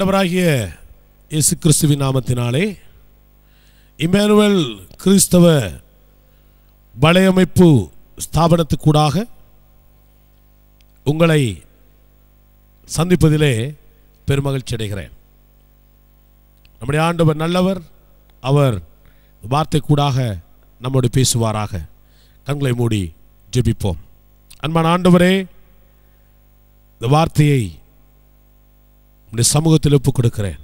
ஆண்டவராகிய இயேசு கிறிஸ்துவின் நாமத்தினாலே இமானுவேல் கிறிஸ்தவ வலையமைப்பு ஸ்தாபனத்துக்கூடாக உங்களை சந்திப்பதிலே பெருமகிழ்ச்சி அடைகிறேன். நம்முடைய ஆண்டவர் நல்லவர் அவர் வார்த்தை கூடாக நம்மோடு பேசுவாராக. கண்களை மூடி ஜெபிப்போம். அன்பான ஆண்டவரே இந்த வார்த்தையை உடைய சமூகத்தில் ஒப்புக் கொடுக்கிறேன்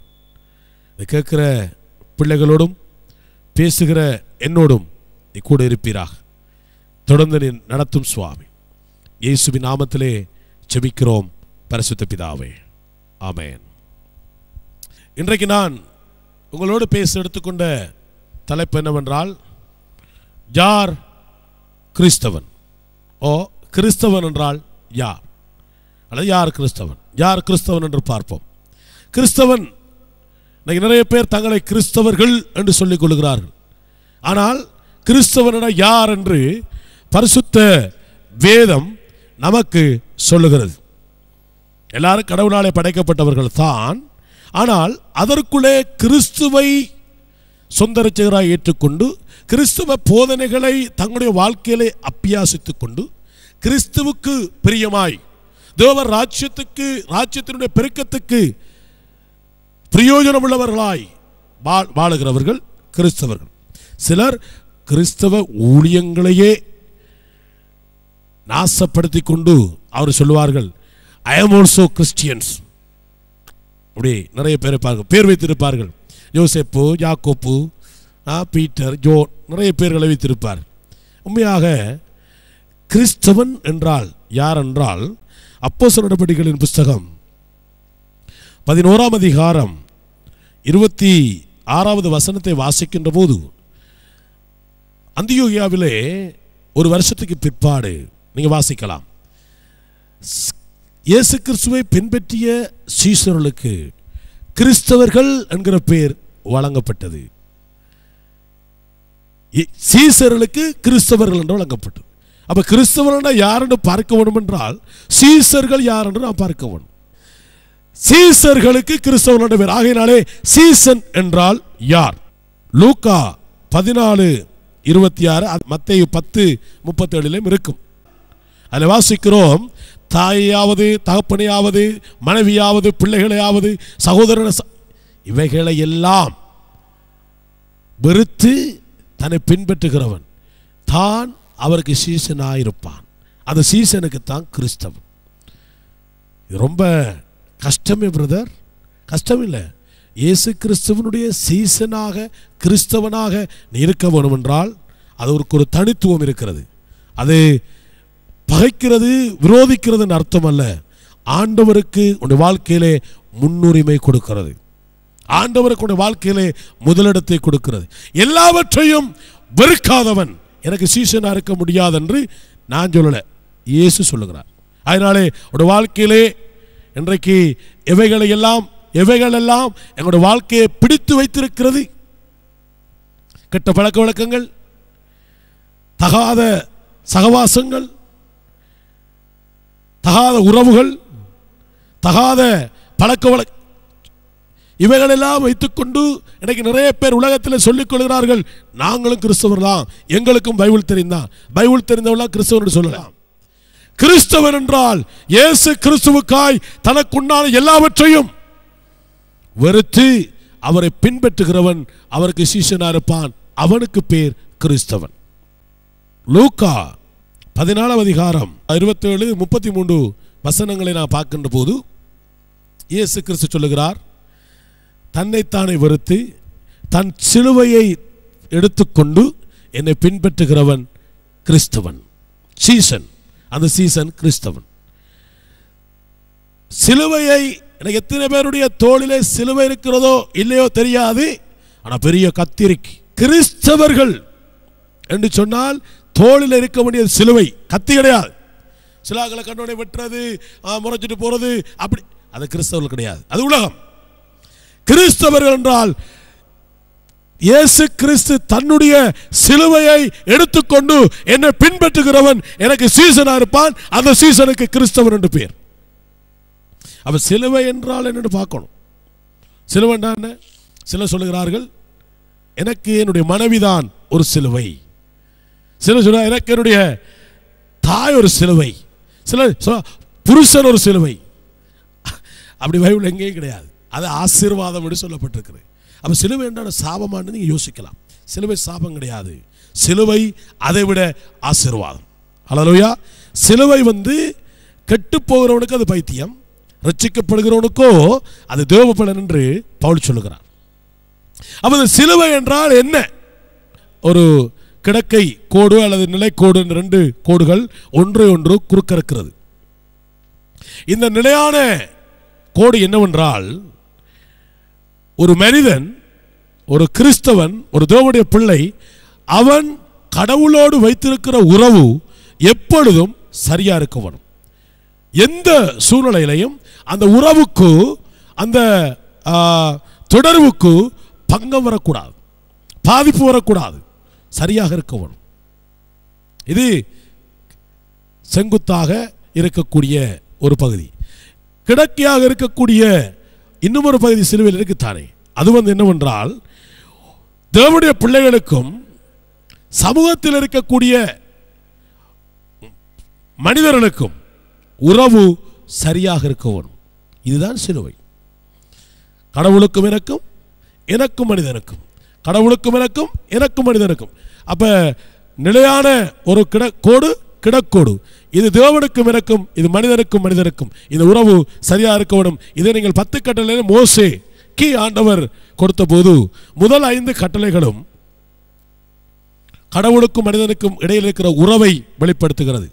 இதை கேட்கிற பிள்ளைகளோடும் பேசுகிற என்னோடும் நீ கூட இருப்பீராக. தொடர்ந்து நீ நடத்தும் சுவாமி. இயேசுவின் நாமத்திலே செபிக்கிறோம் பரிசுத்த பிதாவே. ஆமேன். இன்றைக்கு நான் உங்களோடு பேச எடுத்துக்கொண்ட தலைப்பு என்னவென்றால் யார் கிறிஸ்தவன்? ஓ கிறிஸ்தவன் என்றால் யார்? அல்லது யார் கிறிஸ்தவன்? யார் கிறிஸ்தவன் என்று பார்ப்போம். கிறிஸ்தவன். இன்னைக்கு நிறைய பேர் தங்களை கிறிஸ்தவர்கள் என்று சொல்லிக் கொள்கிறார்கள். ஆனால் கிறிஸ்தவனிட யார் என்று பரிசுத்த வேதம் நமக்கு சொல்லுகிறது. எல்லாரும் கடவுளாலே படைக்கப்பட்டவர்கள் தான். ஆனால் அதற்குள்ளே கிறிஸ்துவை சொந்த ஏற்றுக்கொண்டு கிறிஸ்துவ போதனைகளை தங்களுடைய வாழ்க்கையிலே அப்பியாசித்துக் கொண்டு கிறிஸ்துவுக்கு பிரியமாய் தேவர் ராஜ்யத்துக்கு ராஜ்யத்தினுடைய பெருக்கத்துக்கு பிரயோஜனம் உள்ளவர்களாய் வாழுகிறவர்கள் கிறிஸ்தவர்கள். சிலர் கிறிஸ்தவ ஊழியங்களையே நாசப்படுத்தி கொண்டு அவர் சொல்லுவார்கள் ஐ am ஆல்சோ கிறிஸ்டியன்ஸ் அப்படி நிறைய பேர் இருப்பார்கள் பேர் வைத்திருப்பார்கள். யோசேப்பு யாக்கோப்பு பீட்டர் ஜோ நிறைய பேர்களை வைத்திருப்பார். உண்மையாக கிறிஸ்தவன் என்றால் யார் என்றால் அப்போ நடவடிக்கைகளின் புஸ்தகம் பதினோராம் அதிகாரம் இருபத்தி ஆறாவது வசனத்தை வாசிக்கின்ற போது அந்தியோகியாவிலே ஒரு வருஷத்துக்கு பிற்பாடு நீங்க வாசிக்கலாம். இயேசு கிறிஸ்துவை பின்பற்றிய சீசர்களுக்கு கிறிஸ்தவர்கள் என்கிற பெயர் வழங்கப்பட்டது. சீசர்களுக்கு கிறிஸ்தவர்கள் என்று வழங்கப்பட்டது. அப்ப கிறிஸ்தவர்கள் யார் என்று பார்க்க வேண்டும் என்றால் சீசர்கள் யார் என்று நான் பார்க்க வேண்டும் சீசர்களுக்கு கிறிஸ்தவ நடுவர். ஆகையினாலே சீசன் என்றால் யார்? லூக்கா பதினாலு இருபத்தி ஆறு மத்திய பத்து முப்பத்தேழுலையும் இருக்கும். அதில் வாசிக்கிறோம் தாயாவது தகப்பனையாவது மனைவியாவது பிள்ளைகளையாவது சகோதரன இவைகளை எல்லாம் வெறுத்து தன்னை பின்பற்றுகிறவன். தான் அவருக்கு சீசனாயிருப்பான். அந்த சீசனுக்கு தான் கிறிஸ்தவன். இது ரொம்ப கஷ்டமே பிரதர் கஷ்டம் இல்லை இயேசு கிறிஸ்துவனுடைய சீசனாக கிறிஸ்தவனாக நீ இருக்க வேணும் என்றால் அதற்கு ஒரு தனித்துவம் இருக்கிறது. அது பகைக்கிறது விரோதிக்கிறதுன்னு அர்த்தம் அல்ல ஆண்டவருக்கு உன்னுடைய வாழ்க்கையிலே முன்னுரிமை கொடுக்கிறது. ஆண்டவருக்கு உடைய வாழ்க்கையிலே முதலிடத்தை கொடுக்கிறது. எல்லாவற்றையும் வெறுக்காதவன் எனக்கு சீசனாக இருக்க முடியாது என்று நான் சொல்லலை. இயேசு சொல்லுகிறார். அதனாலே உடைய வாழ்க்கையிலே இன்றைக்கு எவைகளை எல்லாம் எவைகள் எல்லாம் எங்களுடைய வாழ்க்கையை பிடித்து வைத்திருக்கிறது. கெட்ட பழக்க வழக்கங்கள் தகாத சகவாசங்கள் தகாத உறவுகள் தகாத பழக்க வழக்க இவைகளெல்லாம் வைத்துக்கொண்டு இன்னைக்கு நிறைய பேர் உலகத்தில் சொல்லிக் கொள்கிறார்கள் நாங்களும் கிறிஸ்தவர் தான் எங்களுக்கும் பைபிள் தெரிந்தான் பைபிள் தெரிந்தவர்களாம் கிறிஸ்தவர்கள் சொல்லலாம். கிறிஸ்தவர் என்றால் இயேசு கிறிஸ்துவுக்காய் தனக்குண்டான எல்லாவற்றையும் வெறுத்து அவரை பின்பற்றுகிறவன் அவருக்கு சீசனா இருப்பான். அவனுக்கு பேர் கிறிஸ்தவன். லூக்கா பதினாலாம் அதிகாரம் இருபத்தேழு முப்பத்தி மூன்று வசனங்களை நான் பார்க்கின்ற போது இயேசு கிறிஸ்து சொல்லுகிறார் தன்னைத்தானே வெறுத்து தன் சிலுவையை எடுத்துக்கொண்டு என்னை பின்பற்றுகிறவன் கிறிஸ்தவன். சீசன் அந்த சீசன் கிறிஸ்தவன். சிலுவையை எனக்கு எத்தனை பேருடைய தோளிலே சிலுவை இருக்கிறதோ இல்லையோ தெரியாது. ஆனா பெரிய கத்திரிக்கு கிறிஸ்தவர்கள் என்று சொன்னால் தோளில் இருக்க வேண்டியது சிலுவை கத்தி கிடையாது. சிலாக்களை கண்ணோட வெட்டுறது முறைச்சிட்டு போறது அப்படி அது கிறிஸ்தவர்கள் கிடையாது. அது உலகம். கிறிஸ்தவர்கள் என்றால் இயேசு கிறிஸ்து தன்னுடைய சிலுவையை எடுத்துக்கொண்டு என்னை பின்பற்றுகிறவன் எனக்கு சீசனா இருப்பான். அந்த சீசனுக்கு கிறிஸ்தவன் என்று பேர். அவன் சிலுவை என்றால் என்னன்னு பார்க்கணும். சிலுவைண்டா என்ன? சிலர் சொல்லுகிறார்கள் எனக்கு என்னுடைய மனைவிதான் ஒரு சிலுவை. சிலர் சொல்ல எனக்கு என்னுடைய தாய் ஒரு சிலுவை. சிலர் புருஷன் ஒரு சிலுவை. அப்படி பைபிள் எங்கேயும் கிடையாது. அது ஆசீர்வாதம் என்று சொல்லப்பட்டிருக்கிறது. அப்போ சிலுவை என்றான சாபமானு நீங்கள் யோசிக்கலாம். சிலுவை சாபம் கிடையாது. சிலுவை அதை விட ஆசீர்வாதம். ஹalleluya. சிலுவை வந்து கெட்டு போகிறவனுக்கு அது பைத்தியம் ரட்சிக்கப்படுகிறவனுக்கோ அது தேவப்பலன் என்று பவுல் சொல்லுகிறார். அப்போ இந்த சிலுவை என்றால் என்ன? ஒரு கிடக்கை கோடு அல்லது நிலைக்கோடு என்ற ரெண்டு கோடுகள் ஒன்றை ஒன்று குறுக்க இருக்கிறது இந்த நிலையான கோடு என்னவென்றால் ஒரு மனிதன் ஒரு கிறிஸ்தவன் ஒரு தேவனுடைய பிள்ளை அவன் கடவுளோடு வைத்திருக்கிற உறவு எப்பொழுதும் சரியா இருக்க வேணும். எந்த சூழ்நிலையிலையும் அந்த உறவுக்கு அந்த தொடர்புக்கு பங்கம் வரக்கூடாது. பாதிப்பு வரக்கூடாது. சரியாக இருக்க வேணும். இது செங்குத்தாக இருக்கக்கூடிய ஒரு பகுதி. கிடக்கையாக இருக்கக்கூடிய இன்னும் ஒரு பகுதி சிலுவையில் இருக்குத்தானே அது வந்து என்னவென்றால் தேவனுடைய பிள்ளைகளுக்கும் சமூகத்தில் இருக்கக்கூடிய மனிதர்களுக்கும் உறவு சரியாக இருக்க வேணும். இதுதான் சிலுவை. கடவுளுக்கும் எனக்கும் எனக்கும் மனிதனுக்கும். கடவுளுக்கும் எனக்கும் எனக்கும் மனிதனுக்கும். அப்ப நிலையான ஒரு கிட கோடு கிடக்கோடு. இது தேவனுக்கும் எனக்கும் இது மனிதனுக்கும் மனிதனுக்கும். இந்த உறவு சரியா இருக்க இதை நீங்கள் பத்து கட்டளை மோசே கி ஆண்டவர் கொடுத்த போது முதல் ஐந்து கட்டளைகளும் கடவுளுக்கும் மனிதனுக்கும் இடையில் இருக்கிற உறவை வெளிப்படுத்துகிறது.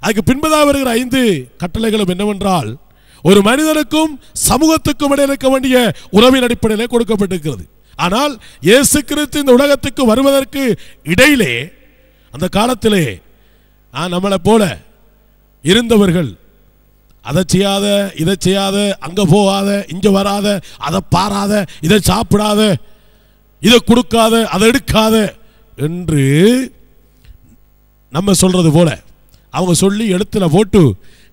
அதுக்கு பின்பதாக வருகிற ஐந்து கட்டளைகளும் என்னவென்றால் ஒரு மனிதனுக்கும் சமூகத்துக்கும் இடையில் இருக்க வேண்டிய உறவின் அடிப்படையில் கொடுக்கப்பட்டிருக்கிறது. ஆனால் இயேசு கிறிஸ்து இந்த உலகத்துக்கு வருவதற்கு இடையிலே அந்த காலத்திலே நான் நம்மளை போல இருந்தவர்கள். அதை செய்யாத இதை செய்யாத அங்கே போகாத இங்கே வராத அதை பாராத இதை சாப்பிடாத இதை கொடுக்காத அதை எடுக்காத என்று நம்ம சொல்றது போல. அவங்க சொல்லி எழுத்துல போட்டு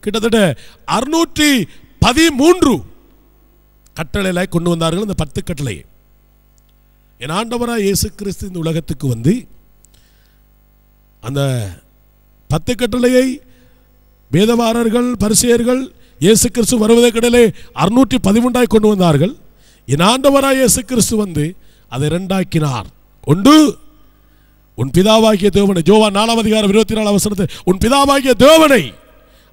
கிட்டத்தட்ட அறுநூற்றி பதிமூன்று கட்டளையில கொண்டு வந்தார்கள் இந்த பத்து கட்டளை என் ஆண்டவராக இயேசு கிறிஸ்து இந்த உலகத்துக்கு வந்து அந்த பத்து கட்டளையை வேதவாரர்கள் பரிசெயர்கள் இயேசு கிறிஸ்து வருவதற்கிடையிலே அறுநூற்றி பதிமூன்றாய் கொண்டு வந்தார்கள். என் ஆண்டவராய் இயேசு கிறிஸ்து வந்து அதை ரெண்டாக்கினார் ஒன்று உன் பிதாவாகிய தேவனை ஜோவா நாலாம் அதிகாரம் இருபத்தி நாலு அவசரத்தை உன் பிதாவாகிய தேவனை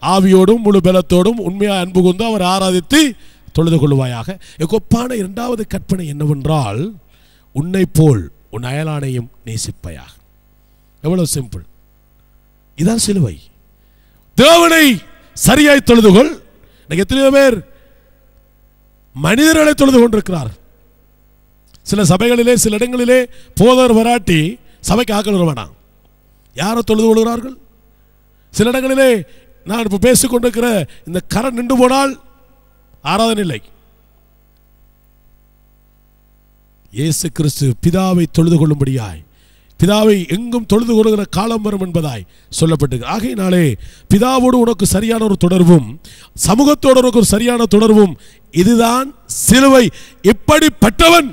ஆவியோடும் முழு பலத்தோடும் உண்மையாக அன்பு கொண்டு அவர் ஆராதித்து தொழுது கொள்வாயாக கொப்பான இரண்டாவது கற்பனை என்னவென்றால் உன்னை போல் உன் அயலானையும் நேசிப்பையாக. எவ்வளவு சிம்பிள். இதான் சிலுவை. தேவனை சரியாய் தொழுதுகொள். இன்னைக்கு எத்தனையோ பேர் மனிதர்களை தொழுது கொண்டிருக்கிறார். சில சபைகளிலே சில இடங்களிலே போதர் வராட்டி சபைக்கு ஆக்கள் வர வேண்டாம் யாரை தொழுது கொள்கிறார்கள்? சில இடங்களிலே நான் இப்போ பேசிக்கொண்டிருக்கிற இந்த கரை நின்று போனால் ஆராதனை இல்லை. இயேசு கிறிஸ்து பிதாவை தொழுது கொள்ளும்படியாய் பிதாவை எங்கும் தொழுது கொள்கிற காலம் வரும் என்பதாய் சொல்லப்பட்டு ஆகையினாலே பிதாவோடு உனக்கு சரியான ஒரு தொடர்பும் சமூகத்தோடு உனக்கு ஒரு சரியான தொடர்பும் இதுதான் சிலுவை. எப்படிப்பட்டவன்?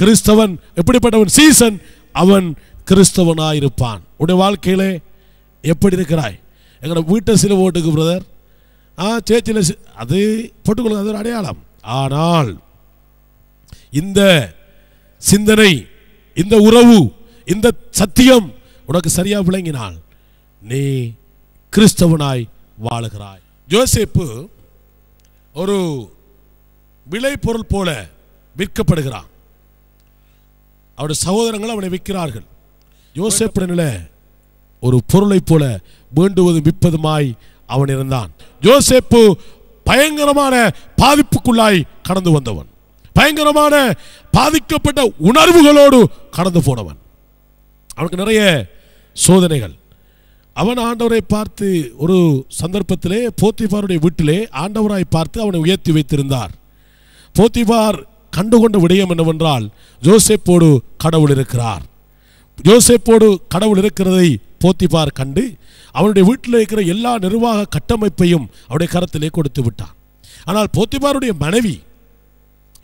கிறிஸ்தவன். எப்படிப்பட்டவன்? சீசன். அவன் கிறிஸ்தவனாயிருப்பான். உடைய வாழ்க்கையிலே எப்படி இருக்கிறாய்? எங்களோட வீட்டை சிலுவை ஓட்டுக்கு பிரதர் ஆ சேச்சில் அது போட்டுக்கொள்ளுங்க அது ஒரு அடையாளம். ஆனால் இந்த சிந்தனை இந்த உறவு இந்த சத்தியம் உனக்கு சரியா விளங்கினால் நீ கிறிஸ்தவனாய் வாழுகிறாய். ஜோசேப்பு ஒரு விளை பொருள் போல விற்கப்படுகிறான். அவருடைய சகோதரங்கள் அவனை விற்கிறார்கள். யோசேப்பிடனில் ஒரு பொருளை போல வேண்டுவதும் விற்பதுமாய் அவன் இருந்தான். ஜோசேப்பு பயங்கரமான பாதிப்புக்குள்ளாய் கடந்து வந்தவன். பயங்கரமான பாதிக்கப்பட்ட உணர்வுகளோடு கடந்து போனவன். அவனுக்கு நிறைய சோதனைகள். அவன் ஆண்டவரை பார்த்து ஒரு சந்தர்ப்பத்திலே போத்திபாருடைய வீட்டிலே ஆண்டவராய் பார்த்து அவனை உயர்த்தி வைத்திருந்தார். போத்திபார் கண்டுகொண்ட விடயம் என்னவென்றால் ஜோசப்போடு கடவுள் இருக்கிறார். ஜோசப்போடு கடவுள் இருக்கிறதை போத்திபார் கண்டு அவனுடைய வீட்டில் இருக்கிற எல்லா நிர்வாக கட்டமைப்பையும் அவருடைய கரத்திலே கொடுத்து விட்டான். ஆனால் போத்திபாருடைய மனைவி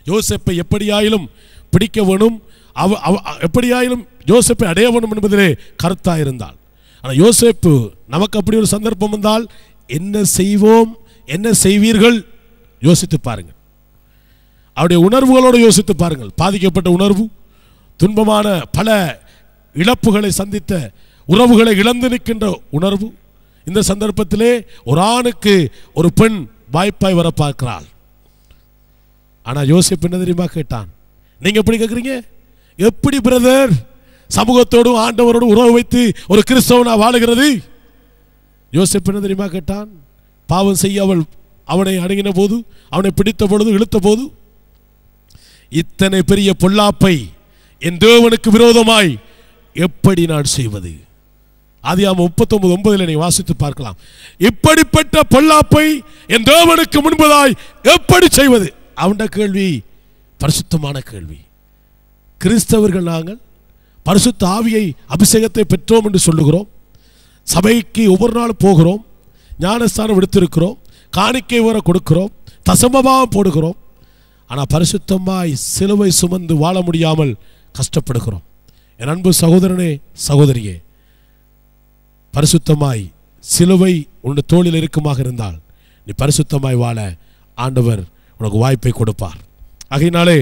யோசேப்பை எப்படியாயிலும் பிடிக்க வேணும் அவ அவ- எப்படியாயிலும் யோசிப்பை அடைய வேணும் என்பதிலே கருத்தாயிருந்தாள் ஆனால் யோசிப்பு நமக்கு அப்படி ஒரு சந்தர்ப்பம் வந்தால் என்ன செய்வோம் என்ன செய்வீர்கள்? யோசித்து பாருங்கள். அவருடைய உணர்வுகளோடு யோசித்து பாருங்கள். பாதிக்கப்பட்ட உணர்வு துன்பமான பல இழப்புகளை சந்தித்த உறவுகளை இழந்து நிற்கின்ற உணர்வு இந்த சந்தர்ப்பத்திலே ஒரு ஆணுக்கு ஒரு பெண் வாய்ப்பாய் வர பார்க்கிறாள் ஆனா யோசிப்பு என்ன தெரியுமா கேட்டான்? நீங்க எப்படி கேட்குறீங்க எப்படி பிரதர் சமூகத்தோடும் ஆண்டவரோடும் உறவு வைத்து ஒரு கிறிஸ்தவனா வாழுகிறது? யோசிப்பு என்ன தெரியுமா கேட்டான்? பாவம் செய்ய அவள் அவனை அணுகின போது அவனை பிடித்த பொழுது இழுத்த போது இத்தனை பெரிய பொல்லாப்பை என் தேவனுக்கு விரோதமாய் எப்படி நான் செய்வது? அது அவன் முப்பத்தொன்பது ஒன்பதுல நீ வாசித்து பார்க்கலாம். இப்படிப்பட்ட பொல்லாப்பை என் தேவனுக்கு முன்பதாய் எப்படி செய்வது? அவன்ட கேள்வி பரிசுத்தமான கேள்வி. கிறிஸ்தவர்கள் நாங்கள் பரிசுத்த ஆவியை அபிஷேகத்தை பெற்றோம் என்று சொல்லுகிறோம். சபைக்கு ஒவ்வொரு நாளும் போகிறோம். ஞானஸ்தானம் எடுத்திருக்கிறோம். காணிக்கை உரம் கொடுக்கிறோம். தசமமாக போடுகிறோம். ஆனால் பரிசுத்தமாய் சிலுவை சுமந்து வாழ முடியாமல் கஷ்டப்படுகிறோம். என் அன்பு சகோதரனே சகோதரியே பரிசுத்தமாய் சிலுவை உன் தோளில் இருக்குமாக இருந்தால் நீ பரிசுத்தமாய் வாழ ஆண்டவர் உனக்கு வாய்ப்பை கொடுப்பார். ஆகையினாலே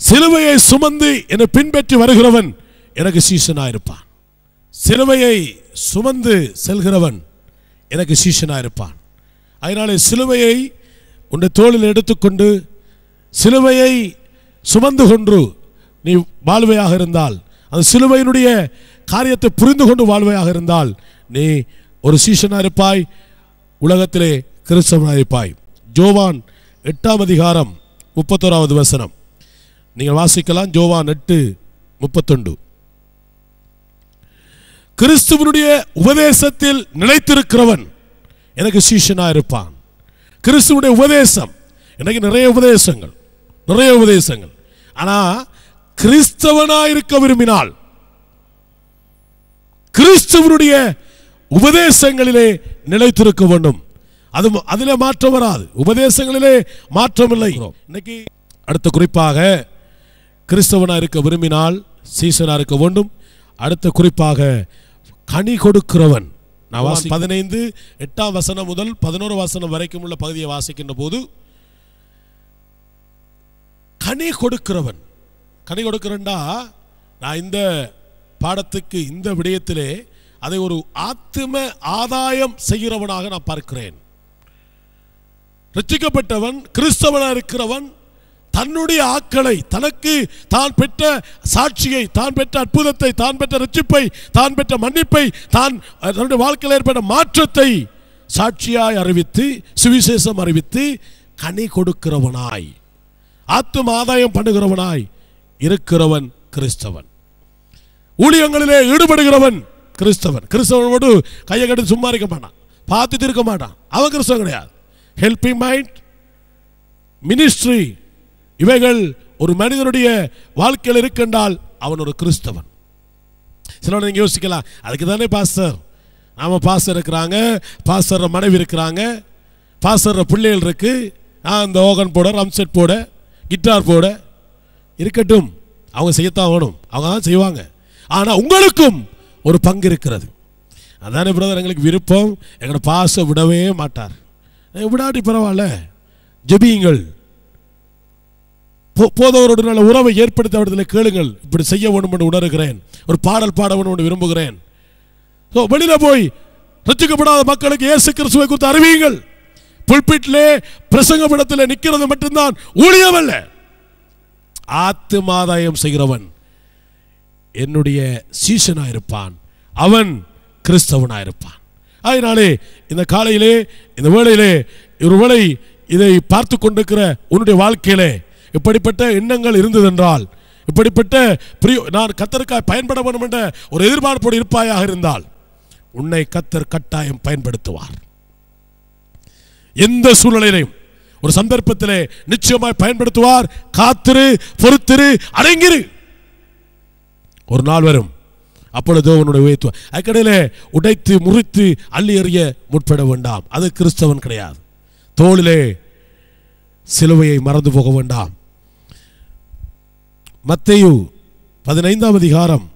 சிலுவையை சுமந்து என்னை பின்பற்றி வருகிறவன் எனக்கு சீசனாக இருப்பான் சிலுவையை சுமந்து செல்கிறவன் எனக்கு சீசனாக இருப்பான் அதனாலே சிலுவையை உன் தோளில் எடுத்துக்கொண்டு சிலுவையை சுமந்து கொண்டு நீ வாழ்வையாக இருந்தால் அந்த சிலுவையினுடைய காரியத்தை புரிந்து கொண்டு வாழ்வையாக இருந்தால் நீ ஒரு சீசனாக இருப்பாய் உலகத்திலே கிறிஸ்தவனாக இருப்பாய் ஜோவான் எட்டாம் அதிகாரம் முப்பத்தோராவது வசனம். நீங்கள் வாசிக்கலாம். ஜோவான் எட்டு முப்பத்தொண்டு கிறிஸ்துவனுடைய உபதேசத்தில் நிலைத்திருக்கிறவன் எனக்கு சீஷனா இருப்பான். கிறிஸ்துவனுடைய உபதேசம் எனக்கு நிறைய உபதேசங்கள் நிறைய உபதேசங்கள். ஆனா கிறிஸ்தவனா இருக்க விரும்பினால் கிறிஸ்துவனுடைய உபதேசங்களிலே நிலைத்திருக்க வேண்டும். அது அதிலே மாற்றம் வராது. உபதேசங்களிலே மாற்றம் இல்லை இன்னைக்கு அடுத்த குறிப்பாக கிறிஸ்தவனா இருக்க விரும்பினால் சீசனா இருக்க வேண்டும். அடுத்த குறிப்பாக கனி கொடுக்கிறவன். நான் வாசி பதினைந்து எட்டாம் வசனம் முதல் பதினோரு வசனம் வரைக்கும் உள்ள பகுதியை வாசிக்கின்ற போது கனி கொடுக்கிறவன். கனி கொடுக்கிறண்டா? நான் இந்த பாடத்துக்கு இந்த விடயத்திலே அதை ஒரு ஆத்தும ஆதாயம் செய்கிறவனாக நான் பார்க்கிறேன். ரட்சிக்கப்பட்டவன் கிறிஸ்தவனா இருக்கிறவன் தன்னுடைய ஆக்களை தனக்கு தான் பெற்ற சாட்சியை தான் பெற்ற அற்புதத்தை தான் பெற்ற ரட்சிப்பை தான் பெற்ற மன்னிப்பை தான் தன்னுடைய வாழ்க்கையில் ஏற்பட்ட மாற்றத்தை சாட்சியாய் அறிவித்து சுவிசேஷம் அறிவித்து கனி கொடுக்கிறவனாய் ஆத்தும் ஆதாயம் பண்ணுகிறவனாய் இருக்கிறவன் கிறிஸ்தவன். ஊழியங்களிலே ஈடுபடுகிறவன் கிறிஸ்தவன். கிறிஸ்தவனோடு கையை கட்டி சும்மா இருக்க மாட்டான். பார்த்துட்டு இருக்க மாட்டான். அவன் கிறிஸ்தவன் கிடையாது. ஹெல்பிங் மைண்ட் மினிஸ்ட்ரி இவைகள் ஒரு மனிதனுடைய வாழ்க்கையில் இருக்கின்றால் அவன் ஒரு கிறிஸ்தவன். சில நீங்க யோசிக்கலாம் அதுக்கு தானே பாஸ்டர்? நாம பாஸ்டர் இருக்கிறாங்க பாஸ்டர் மனைவி இருக்கிறாங்க பாஸ்டர் பிள்ளைகள் இருக்கு. ஆ, இந்த ஓகன் போட ரம்செட் போட கிட்டார் போட. இருக்கட்டும் அவங்க செய்யத்தான் வேணும் அவங்க தான் செய்வாங்க. ஆனால் உங்களுக்கும் ஒரு பங்கு இருக்கிறது. அதானே பிரதர் எங்களுக்கு விருப்பம். எங்களோட பாச விடவே மாட்டார். விடாட்டி பரவாயில்ல. ஜெபியுங்கள். போதவரோடு நல்ல உறவை ஏற்படுத்த அவர்களை கேளுங்கள். இப்படி செய்ய வேண்டும் என்று உணர்கிறேன். ஒரு பாடல் பாட வேண்டும் என்று விரும்புகிறேன். ஸோ வெளியில போய் ரச்சிக்கப்படாத மக்களுக்கு இயேசு கிறிஸ்துவை குறித்து அறிவியுங்கள். புல்பிட்டிலே பிரசங்கமிடத்தில் நிற்கிறது மட்டும்தான் ஊழியம் அல்ல. ஆத்துமாதாயம் செய்கிறவன் என்னுடைய சீசனா இருப்பான் அவன் கிறிஸ்தவனா இருப்பான் அதனாலே இந்த காலையிலே இந்த வேளையிலே ஒருவேளை இதை பார்த்து கொண்டிருக்கிற உன்னுடைய வாழ்க்கையிலே இப்படிப்பட்ட எண்ணங்கள் இருந்ததென்றால் இப்படிப்பட்ட பிரிய நான் கத்தருக்காய் பயன்பட வேண்டும் என்ற ஒரு எதிர்பார்ப்போடு இருப்பாயாக இருந்தால் உன்னை கத்தர் கட்டாயம் பயன்படுத்துவார். எந்த சூழ்நிலையிலையும் ஒரு சந்தர்ப்பத்திலே நிச்சயமாய் பயன்படுத்துவார். காத்திரு பொறுத்திரு அடங்கிரு. ஒரு நாள் வரும் அப்பொழுது உன்னுடைய உயர்த்துவார் அதுக்கடையிலே உடைத்து முறித்து அள்ளி எறிய முற்பட வேண்டாம். அது கிறிஸ்தவன் கிடையாது. தோளிலே சிலுவையை மறந்து போக வேண்டாம். மத்தையு பதினைந்தாம் அதிகாரம்.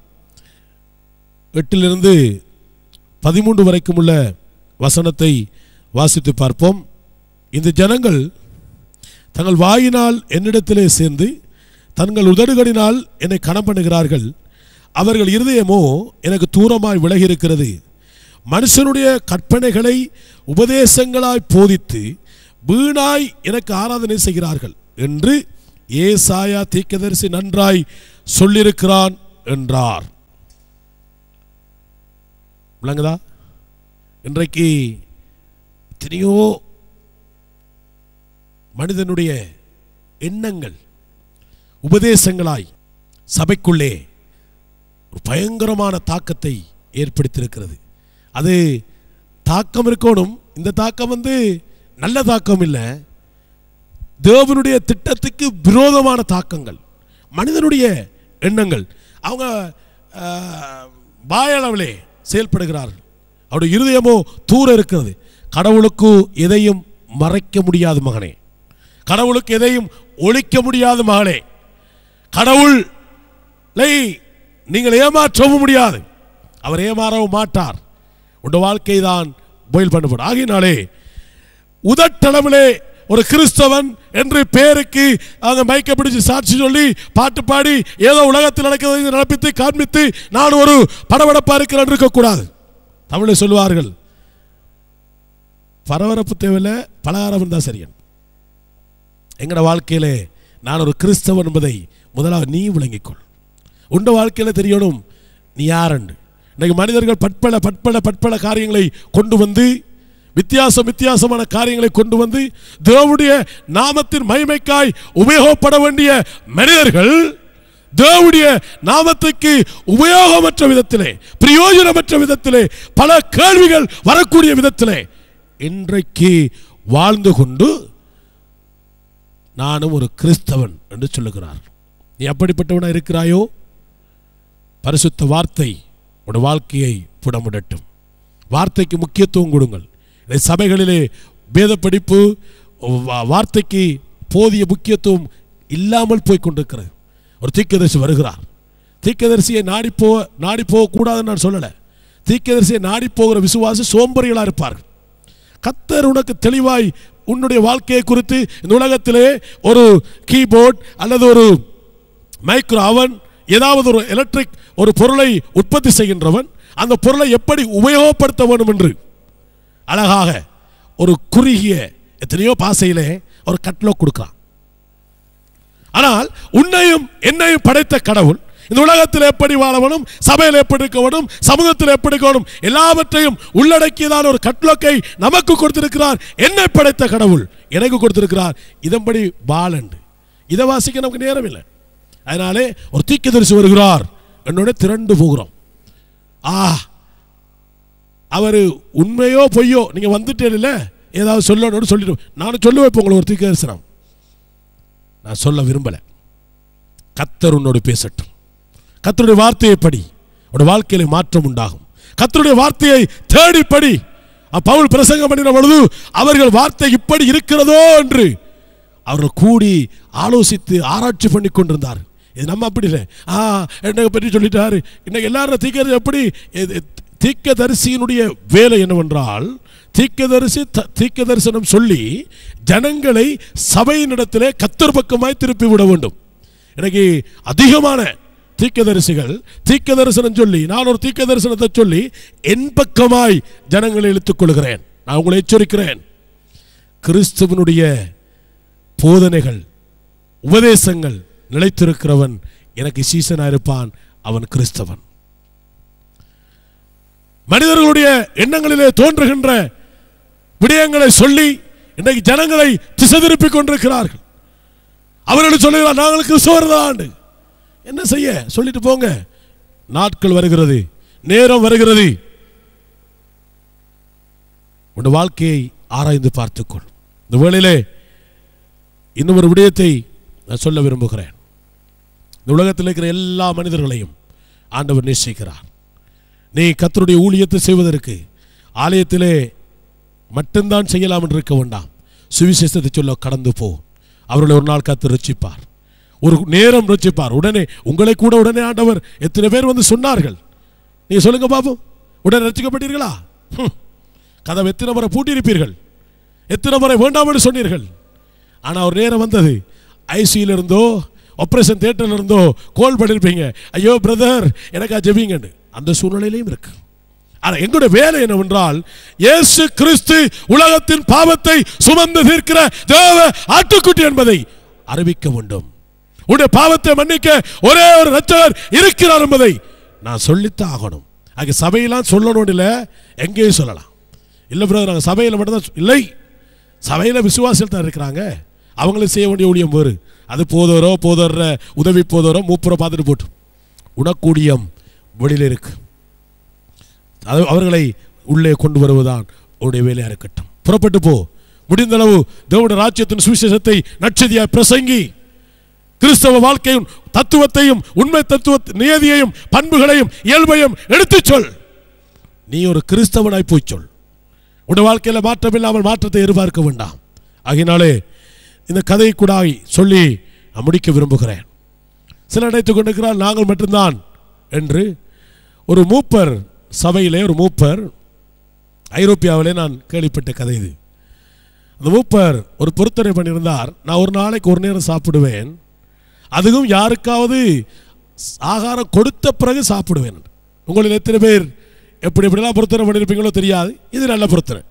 எட்டிலிருந்து பதிமூன்று வரைக்கும் உள்ள வசனத்தை வாசித்து பார்ப்போம். இந்த ஜனங்கள் தங்கள் வாயினால் என்னிடத்திலே சேர்ந்து தங்கள் உதடுகளினால் என்னை கணம் பண்ணுகிறார்கள். அவர்கள் இருதயமோ எனக்கு தூரமாய் விலகி இருக்கிறது மனுஷனுடைய கற்பனைகளை உபதேசங்களாய் போதித்து வீணாய் எனக்கு ஆராதனை செய்கிறார்கள் என்று ஏசாயா தீக்கதரிசி நன்றாய் சொல்லியிருக்கிறான் என்றார். விளங்குதா? இன்றைக்கு எத்தனையோ மனிதனுடைய எண்ணங்கள் உபதேசங்களாய் சபைக்குள்ளே ஒரு பயங்கரமான தாக்கத்தை ஏற்படுத்தியிருக்கிறது. அது தாக்கம் இருக்கணும். இந்த தாக்கம் வந்து நல்ல தாக்கம் இல்லை. தேவனுடைய திட்டத்துக்கு விரோதமான தாக்கங்கள் மனிதனுடைய எண்ணங்கள். அவங்க வாயளவிலே செயல்படுகிறார்கள். அவருடைய இருதயமோ தூர இருக்கிறது. கடவுளுக்கு எதையும் மறைக்க முடியாது மகனே. கடவுளுக்கு எதையும் ஒழிக்க முடியாது மகளே கடவுளை நீங்கள் ஏமாற்றவும் முடியாது. அவர் ஏமாறவும் மாட்டார். உங்கள் வாழ்க்கை தான் பொயில் பண்ணப்படும். ஆகினாலே உதட்டளவிலே ஒரு கிறிஸ்தவன் என்று பேருக்கு அவங்க மைக்க பிடிச்சு சாட்சி சொல்லி பாட்டு பாடி ஏதோ உலகத்தில் நடக்கிறது நடப்பித்து காண்பித்து நான் ஒரு படபடப்பாக இருக்கிறேன் இருக்கக்கூடாது. தமிழில் சொல்லுவார்கள் பரபரப்பு தேவையில்ல பலகாரம் இருந்தால் சரியன் எங்களோட வாழ்க்கையிலே நான் ஒரு கிறிஸ்தவன் என்பதை முதலாக நீ விளங்கிக்கொள். உண்ட வாழ்க்கையில தெரியணும் நீ யாரண்டு இன்னைக்கு மனிதர்கள் பட்பல பட்பல பட்பல காரியங்களை கொண்டு வந்து வித்தியாசம் வித்தியாசமான காரியங்களை கொண்டு வந்து தேவடைய நாமத்தின் மகிமைக்காய் உபயோகப்பட வேண்டிய மனிதர்கள் தேவடைய நாமத்துக்கு உபயோகமற்ற விதத்திலே பிரயோஜனமற்ற விதத்திலே பல கேள்விகள் வரக்கூடிய விதத்திலே இன்றைக்கு வாழ்ந்து கொண்டு நானும் ஒரு கிறிஸ்தவன் என்று சொல்லுகிறார். நீ அப்படிப்பட்டவனா இருக்கிறாயோ? பரிசுத்த வார்த்தை உன் வாழ்க்கையை புடமுடட்டும். வார்த்தைக்கு முக்கியத்துவம் கொடுங்கள். சபைகளிலே வேத படிப்பு வார்த்தைக்கு போதிய முக்கியத்துவம் இல்லாமல் போய் கொண்டிருக்கிறது ஒரு தீக்கதரிசி வருகிறார். தீக்கதரிசியை நாடி போக நாடி போகக்கூடாதுன்னு நான் சொல்லலை. தீக்கதரிசியை நாடி போகிற விசுவாசி சோம்பறிகளாக இருப்பார்கள். கத்தர் உனக்கு தெளிவாய் உன்னுடைய வாழ்க்கையை குறித்து இந்த உலகத்திலே ஒரு கீபோர்ட் அல்லது ஒரு மைக்ரோ அவன் ஏதாவது ஒரு எலக்ட்ரிக் ஒரு பொருளை உற்பத்தி செய்கின்றவன் அந்த பொருளை எப்படி உபயோகப்படுத்த வேண்டும் என்று அழகாக ஒரு குறுகிய எத்தனையோ பாசையிலே ஒரு கட்லோக் கொடுக்கிறான் ஆனால் உன்னையும் என்னையும் படைத்த கடவுள் இந்த உலகத்தில் எப்படி வாழவனும் சபையில் எப்படி இருக்கவனும் சமூகத்தில் எப்படி இருக்கவனும் எல்லாவற்றையும் உள்ளடக்கியதான ஒரு கட்லோக்கை நமக்கு கொடுத்திருக்கிறார். என்னை படைத்த கடவுள் எனக்கு கொடுத்திருக்கிறார். இதன்படி வாழண்டு. இதை வாசிக்க நமக்கு நேரம் இல்லை. அதனாலே ஒரு தீர்க்கதரிசி வருகிறார். என்னோட திரண்டு போகிறோம். ஆ அவர் உண்மையோ பொய்யோ நீங்கள் வந்துட்டே இல்லை ஏதாவது சொல்லணும்னு சொல்லிடுவோம் நானும் சொல்லுவேன் இப்போ உங்களை ஒரு தீர்க்கதரிசனம் நான் சொல்ல விரும்பல. கத்தர் உன்னோடு பேசட்டும். கத்தருடைய வார்த்தையை படி உன்னோட வாழ்க்கையில மாற்றம் உண்டாகும். கத்தருடைய வார்த்தையை தேடி படி. பவுல் பிரசங்கம் பண்ணின பொழுது அவர்கள் வார்த்தை இப்படி இருக்கிறதோ என்று அவர்கள் கூடி ஆலோசித்து ஆராய்ச்சி பண்ணி கொண்டிருந்தார் இது நம்ம அப்படி இல்லை. ஆ என்னை பற்றி சொல்லிட்டாரு. இன்னைக்கு எல்லாரும் தீக்கிறது எப்படி? தீக்கதரிசியினுடைய வேலை என்னவென்றால் தீக்கதரிசி த- தரிசனம் சொல்லி ஜனங்களை சபையினிடத்திலே கத்தர் பக்கமாய் திருப்பி விட வேண்டும். எனக்கு அதிகமான தீக்கதரிசிகள் தீக்க தரிசனம் சொல்லி நான் ஒரு தீக்க தரிசனத்தை சொல்லி என் பக்கமாய் ஜனங்களை இழுத்துக் கொள்கிறேன். நான் உங்களை எச்சரிக்கிறேன். கிறிஸ்துவனுடைய போதனைகள் உபதேசங்கள் நிலைத்திருக்கிறவன் எனக்கு சீசனாக இருப்பான் அவன் கிறிஸ்தவன். மனிதர்களுடைய எண்ணங்களிலே தோன்றுகின்ற விடயங்களை சொல்லி இன்றைக்கு ஜனங்களை திசை திருப்பிக் கொண்டிருக்கிறார்கள். அவர்கள் சொல்லுகிறார் நாங்கள் கிறிஸ்தவர் தான் என்ன செய்ய? சொல்லிட்டு போங்க. நாட்கள் வருகிறது நேரம் வருகிறது. உன் வாழ்க்கையை ஆராய்ந்து பார்த்துக்கொள் இந்த வேளையிலே இன்னும் ஒரு விடயத்தை நான் சொல்ல விரும்புகிறேன். இந்த உலகத்தில் இருக்கிற எல்லா மனிதர்களையும் ஆண்டவர் நேசிக்கிறார். நீ கத்தருடைய ஊழியத்தை செய்வதற்கு ஆலயத்திலே மட்டும்தான் செய்யலாம் என்று இருக்க வேண்டாம். சுவிசேஷத்தை சொல்ல கடந்து போ. அவர்களை ஒரு நாள் கத்து ரசிப்பார் ஒரு நேரம் ரசிப்பார் உடனே உங்களை கூட உடனே ஆண்டவர் எத்தனை பேர் வந்து சொன்னார்கள்? நீ சொல்லுங்க பாபு. உடனே ரசிக்கப்பட்டீர்களா ஹம். கதவை எத்தனை முறை பூட்டியிருப்பீர்கள்? எத்தனை முறை வேண்டாம் என்று சொன்னீர்கள்? ஆனால் ஒரு நேரம் வந்தது. ஐசியில் இருந்தோ ஆப்ரேஷன் தியேட்டர்ல இருந்தோ கோல் பண்ணியிருப்பீங்க ஐயோ பிரதர் எனக்கா ஜெபிங்கன்னு. அந்த சூழ்நிலையிலையும் இருக்கு. ஆனால் எங்களுடைய வேலை என்னவென்றால் இயேசு கிறிஸ்து உலகத்தின் பாவத்தை சுமந்து தீர்க்கிற தேவ ஆட்டுக்குட்டி என்பதை அறிவிக்க வேண்டும். உன்னுடைய பாவத்தை மன்னிக்க ஒரே ஒரு ரச்சகர் இருக்கிறார் என்பதை நான் சொல்லித்தான் ஆகணும். அங்கே சபையெல்லாம் சொல்லணும் இல்லை எங்கேயும் சொல்லலாம். இல்லை பிரதர் நாங்கள் சபையில் மட்டும்தான் இல்லை. சபையில் விசுவாசியில் தான் இருக்கிறாங்க. அவங்களே செய்ய வேண்டிய ஊழியம் வேறு. அது போதோரோ போதோற உதவி போதோரோ மூப்புற பார்த்துட்டு போட்டு உனக்கூடியம் வெளியில் இருக்கு. அது அவர்களை உள்ளே கொண்டு வருவதுதான் உன்னுடைய வேலையாக இருக்கட்டும். புறப்பட்டு போ. முடிந்த அளவு தேவனுடைய ராஜ்யத்தின் சுவிசேஷத்தை நட்சதியாய் பிரசங்கி. கிறிஸ்தவ வாழ்க்கையும் தத்துவத்தையும் உண்மை தத்துவ நியதியையும் பண்புகளையும் இயல்பையும் எடுத்துச் சொல். நீ ஒரு கிறிஸ்தவனாய் போய் சொல். உடைய வாழ்க்கையில் மாற்றம் இல்லாமல் மாற்றத்தை எதிர்பார்க்க வேண்டாம். ஆகினாலே இந்த கதை கூட சொல்லி நான் முடிக்க விரும்புகிறேன். சில நினைத்துக் கொண்டிருக்கிறார் நாங்கள் மட்டும்தான் என்று ஒரு மூப்பர் சபையிலே ஒரு மூப்பர் ஐரோப்பியாவிலே நான் கேள்விப்பட்ட கதை இது. அந்த மூப்பர் ஒரு பொருத்தனை பண்ணியிருந்தார். நான் ஒரு நாளைக்கு ஒரு நேரம் சாப்பிடுவேன். அதுவும் யாருக்காவது ஆகாரம் கொடுத்த பிறகு சாப்பிடுவேன். உங்களில் எத்தனை பேர் எப்படி எப்படிலாம் பொருத்தனை பண்ணியிருப்பீங்களோ தெரியாது. இது நல்ல பொருத்தனை.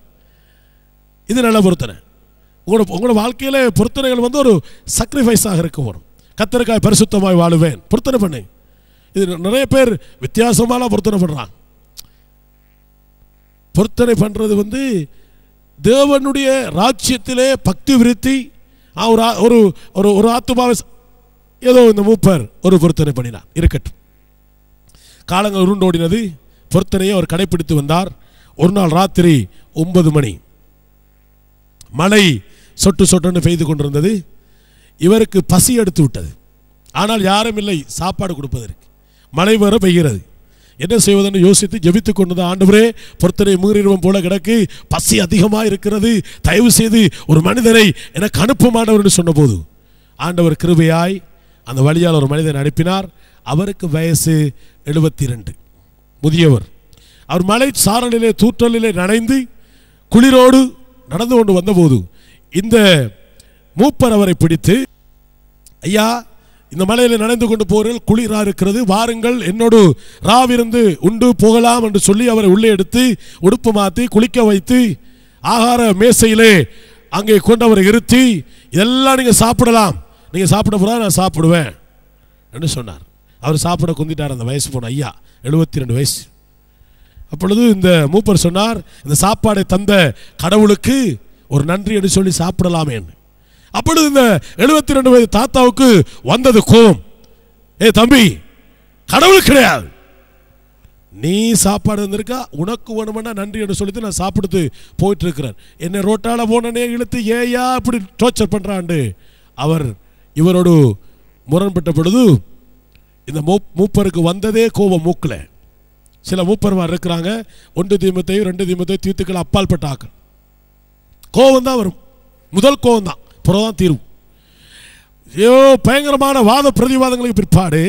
இது நல்ல பொருத்தனை. உங்களோட உங்களோட வாழ்க்கையில் பொருத்தனைகள் வந்து ஒரு சக்ரிஃபைஸாக இருக்க வரும் கத்தருக்காய் பரிசுத்தமாய் வாழுவேன். பொருத்தனை பண்ணு. இது நிறைய பேர் வித்தியாசமான பொருத்தனை பண்ணுறாங்க பொருத்தனை பண்ணுறது வந்து தேவனுடைய ராஜ்யத்திலே பக்தி விருத்தி ஒரு ஆ- ஒரு ஒரு ஒரு ஆத்துமாவை ஏதோ இந்த மூப்பர் ஒரு பொருத்தனை பண்ணினார். இருக்கட்டும். காலங்கள் உருண்டோடினது பொருத்தனையை அவர் கடைபிடித்து வந்தார். ஒரு நாள் ராத்திரி ஒன்பது மணி. மழை சொட்டு சொட்டுன்னு பெய்து கொண்டிருந்தது. இவருக்கு பசி எடுத்து விட்டது. ஆனால் யாரும் இல்லை சாப்பாடு கொடுப்பதற்கு. மழை வேற பெய்கிறது. என்ன செய்வதென்று யோசித்து ஜெபித்துக் கொண்டது ஆண்டவரே பொருத்தனை மீறிடுவோம் போல கிடக்கு பசி அதிகமாக இருக்கிறது. தயவு செய்து ஒரு மனிதனை எனக்கு அனுப்பும் ஆண்டவர் என்று சொன்னபோது ஆண்டவர் கிருபையாய் அந்த வழியால் ஒரு மனிதனை அனுப்பினார். அவருக்கு வயசு எழுபத்தி ரெண்டு முதியவர் அவர் மலை சாரலிலே தூற்றலிலே நனைந்து குளிரோடு நடந்து கொண்டு வந்தபோது இந்த மூப்பர் அவரை பிடித்து ஐயா இந்த மலையில் நனைந்து கொண்டு போறீர்கள் குளிரா இருக்கிறது. வாருங்கள் என்னோடு ராவிருந்து உண்டு போகலாம் என்று சொல்லி அவரை உள்ளே எடுத்து உடுப்பு மாற்றி குளிக்க வைத்து ஆகார மேசையிலே அங்கே கொண்டு அவரை இருத்தி இதெல்லாம் நீங்கள் சாப்பிடலாம். நீங்கள் சாப்பிட போறா நான் சாப்பிடுவேன். என்று சொன்னார். அவர் சாப்பிட குந்திட்டார் அந்த வயசு போன ஐயா எழுபத்தி ரெண்டு வயசு. அப்பொழுது இந்த மூப்பர் சொன்னார் இந்த சாப்பாடை தந்த கடவுளுக்கு ஒரு நன்றி என்று சொல்லி சாப்பிடலாமேன்னு. அப்பொழுது இந்த எழுபத்தி ரெண்டு வயது தாத்தாவுக்கு வந்தது கோபம். ஏ தம்பி கடவுள் கிடையாது. நீ சாப்பாடு வந்திருக்கா உனக்கு வேணுமென்னா நன்றி என்று சொல்லிட்டு நான் சாப்பிடுத்து போயிட்டு இருக்கிறேன் என்னை ரோட்டால போனனே இழுத்து ஏயா இப்படி டோர்ச்சர் பண்றாண்டு அவர் இவரோடு முரண்பட்ட பொழுது இந்த மூப்- மூப்பருக்கு வந்ததே கோபம் மூக்கில். சில மூப்பர்மார் இருக்கிறாங்க. ஒன்று தீமத்தையும் ரெண்டு தீமத்தையும் தீர்த்துக்கள் அப்பால் பட்ட ஆக்கள். கோபம் தான் வரும். முதல் கோபம் தான் புறம் தீர்வு ஐயோ பயங்கரமான வாத பிரதிவாதங்களுக்கு பிற்பாடு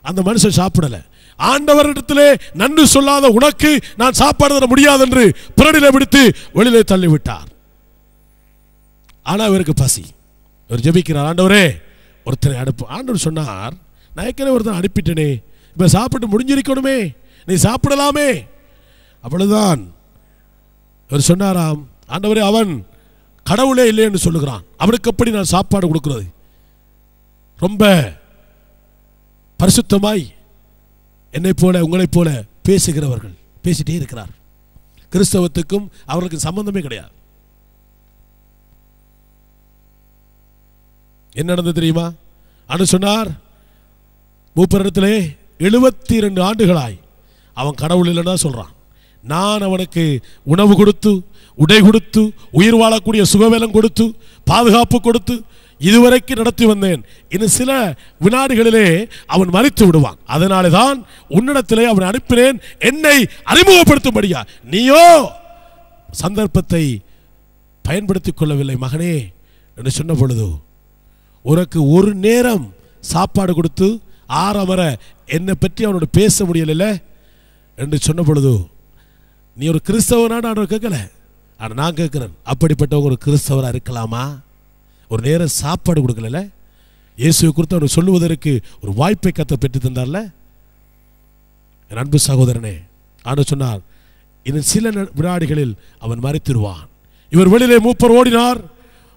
அந்த மனுஷன் சாப்பிடல. ஆண்டவரிடத்திலே நன்றி சொல்லாத உனக்கு நான் சாப்பாடு தர முடியாது என்று புரடில விடுத்து வெளியிலே தள்ளிவிட்டார். ஆனா இவருக்கு பசி. இவர் ஜெபிக்கிறார் ஆண்டவரே ஒருத்தனை அனுப்பு. ஆண்டவர் சொன்னார் நான் ஏற்கனவே ஒருத்தனை அனுப்பிட்டேனே. இப்ப சாப்பிட்டு முடிஞ்சிருக்கணுமே. நீ சாப்பிடலாமே. அவ்வளவுதான். இவர் சொன்னாராம் ஆண்டவரே அவன் கடவுளே இல்லை என்று சொல்லுகிறான். அவனுக்கு எப்படி நான் சாப்பாடு கொடுக்கிறது? ரொம்ப பரிசுத்தமாய் என்னை போல உங்களைப் போல பேசுகிறவர்கள் பேசிட்டே இருக்கிறார் கிறிஸ்தவத்துக்கும் அவர்களுக்கு சம்பந்தமே கிடையாது. என்ன நடந்தது தெரியுமா? அனு சொன்னார் மூப்பரிடத்திலே எழுபத்தி ரெண்டு ஆண்டுகளாய் அவன் கடவுள் இல்லைன்னா சொல்றான். நான் அவனுக்கு உணவு கொடுத்து உடை கொடுத்து உயிர் வாழக்கூடிய சுகவேலம் கொடுத்து பாதுகாப்பு கொடுத்து இதுவரைக்கும் நடத்தி வந்தேன். இன்னும் சில வினாடிகளிலே அவன் மறித்து விடுவான். அதனாலே தான் உன்னிடத்திலே அவன் அனுப்பினேன். என்னை அறிமுகப்படுத்தும்படியா? நீயோ சந்தர்ப்பத்தை பயன்படுத்திக் கொள்ளவில்லை. மகனே என்று சொன்ன பொழுது உனக்கு ஒரு நேரம் சாப்பாடு கொடுத்து ஆறமர என்னை பற்றி அவனோட பேச முடியலை என்று சொன்ன பொழுது நீ ஒரு கிறிஸ்தவனான்னு ஆண்டவர் கேட்கல. ஆனால் நான் கேட்குறேன் அப்படிப்பட்டவங்க ஒரு கிறிஸ்தவராக இருக்கலாமா? ஒரு நேரம் சாப்பாடு கொடுக்கல இயேசுவை குறித்து அவர் சொல்லுவதற்கு ஒரு வாய்ப்பை கத்த பெற்று தந்தார்ல? என் அன்பு சகோதரனே ஆண்டு சொன்னார் இன்னும் சில ந- வினாடிகளில் அவன் மறைத்திருவான் இவர் வெளியிலே மூப்பர் ஓடினார்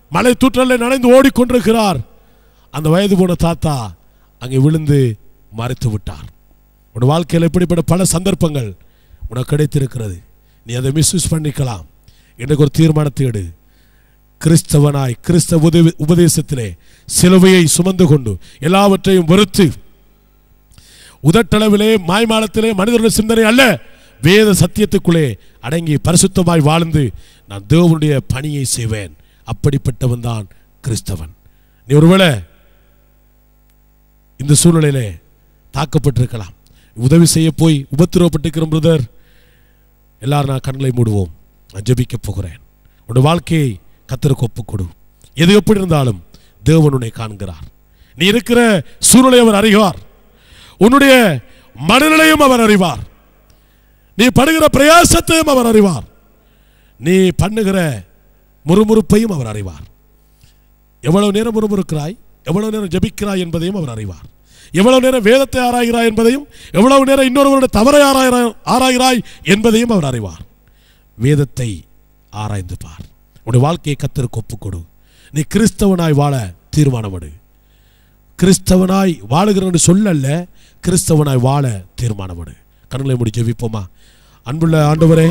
மலை தூற்றலை நனைந்து ஓடிக்கொண்டிருக்கிறார். அந்த வயது போன தாத்தா அங்கே விழுந்து மறைத்து விட்டார். உன் வாழ்க்கையில் இப்படிப்பட்ட பல சந்தர்ப்பங்கள் உனக்கு கிடைத்திருக்கிறது. நீ அதை மிஸ்யூஸ் பண்ணிக்கலாம். எனக்கு ஒரு தீர்மானத்தை எடு. கிறிஸ்தவனாய் கிறிஸ்தவ உதவி உபதேசத்திலே சிலுவையை சுமந்து கொண்டு எல்லாவற்றையும் வெறுத்து உதட்டளவிலே மாய்மாலத்திலே மனிதனுடைய சிந்தனை அல்ல வேத சத்தியத்துக்குள்ளே அடங்கி பரிசுத்தமாய் வாழ்ந்து நான் தேவனுடைய பணியை செய்வேன். அப்படிப்பட்டவன் தான் கிறிஸ்தவன். நீ ஒருவேளை இந்த சூழ்நிலையிலே தாக்கப்பட்டிருக்கலாம். உதவி செய்ய போய் உபத்திரவப்பட்டிருக்கிற பிரதர் எல்லாரும் நான் கண்களை மூடுவோம். நான் ஜெபிக்க போகிறேன். உன்னோட வாழ்க்கையை கத்தருக்கு ஒப்புக் கொடு எது எப்படி இருந்தாலும் தேவன் உன்னை காண்கிறார். நீ இருக்கிற சூழ்நிலை அவர் அறிவார். உன்னுடைய மனநிலையும் அவர் அறிவார். நீ படுகிற பிரயாசத்தையும் அவர் அறிவார். நீ பண்ணுகிற முறுமுறுப்பையும் அவர் அறிவார். எவ்வளவு நேரம் முறுமுறுக்கிறாய்? எவ்வளவு நேரம் ஜபிக்கிறாய் என்பதையும் அவர் அறிவார். எவ்வளவு நேரம் வேதத்தை ஆராய்கிறாய் என்பதையும் எவ்வளவு நேரம் இன்னொருவருடைய தவறை ஆராய்கிறாய் ஆராய்கிறாய் என்பதையும் அவர் அறிவார். வேதத்தை ஆராய்ந்து பார். உன்னுடைய வாழ்க்கையை கத்தருக்கு ஒப்புக்கொடு. நீ கிறிஸ்தவனாய் வாழ தீர்மானப்படு கிறிஸ்தவனாய் வாழுகிறன்னு சொல்லல்ல கிறிஸ்தவனாய் வாழ தீர்மானப்படு கண்களை முடி ஜெபிப்போமா? அன்புள்ள ஆண்டவரே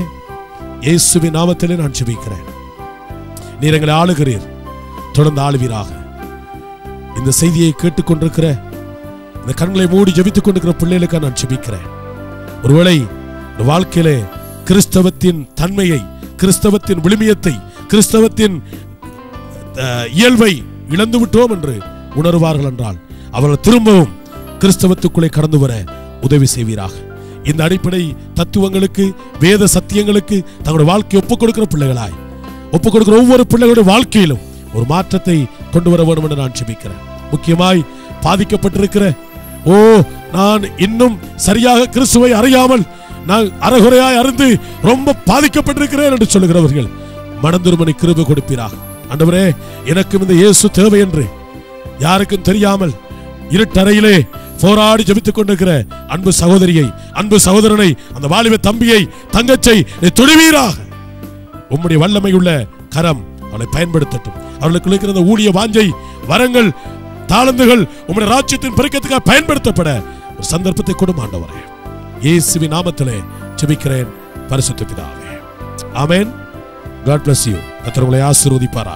இயேசுவின் நாமத்திலே நான் ஜெபிக்கிறேன். நீர் எங்களை ஆளுகிறீர். தொடர்ந்து ஆளுவீராக. இந்த செய்தியை கேட்டுக்கொண்டிருக்கிற இந்த கண்களை மூடி ஜபித்துக் கொண்டிருக்கிற பிள்ளைகளுக்காக நான் ஜபிக்கிறேன். ஒருவேளை இந்த வாழ்க்கையிலே கிறிஸ்தவத்தின் தன்மையை கிறிஸ்தவத்தின் விழுமியத்தை கிறிஸ்தவத்தின் இயல்பை இழந்து விட்டோம் என்று உணர்வார்கள் என்றால் அவர்கள் திரும்பவும் கிறிஸ்தவத்துக்குள்ளே கடந்து வர உதவி செய்வீராக. இந்த அடிப்படை தத்துவங்களுக்கு வேத சத்தியங்களுக்கு தங்களுடைய வாழ்க்கையை ஒப்புக் கொடுக்கிற பிள்ளைகளாய் ஒப்புக் கொடுக்கிற ஒவ்வொரு பிள்ளைகளுடைய வாழ்க்கையிலும் ஒரு மாற்றத்தை கொண்டு வர வேண்டும் என்று நான் ஜெபிக்கிறேன். முக்கியமாய் பாதிக்கப்பட்டிருக்கிற ஓ நான் இன்னும் சரியாக கிறிஸ்துவை அறியாமல் நான் அறகுறையாய் அறிந்து ரொம்ப பாதிக்கப்பட்டிருக்கிறேன் என்று சொல்லுகிறவர்கள் மனந்திருமணி கிருப கொடுப்பீராக. ஆண்டவரே எனக்கும் இந்த இயேசு தேவை என்று. யாருக்கும் தெரியாமல் இருட்டறையிலே போராடி ஜெபித்துக் கொண்டிருக்கிற அன்பு சகோதரியை அன்பு சகோதரனை அந்த வாலிப தம்பியை தங்கச்சை நீ உம்முடைய வல்லமை உள்ள கரம் அவளை பயன்படுத்தட்டும். அவர்களுக்கு இருக்கிற அந்த ஊழிய வாஞ்சை வரங்கள் தாளந்துகள் உங்களுடைய ராஜ்யத்தின் பெருக்கத்துக்காக பயன்படுத்தப்பட ஒரு சந்தர்ப்பத்தை கொடும் ஆண்டவரே. இயேசுவி நாமத்திலே ஜெபிக்கிறேன் பரிசுத்த பிதாவே. ஆமேன். காட் பிளஸ் யூ கர்த்தர் உங்களை ஆசீர்வதிப்பாரா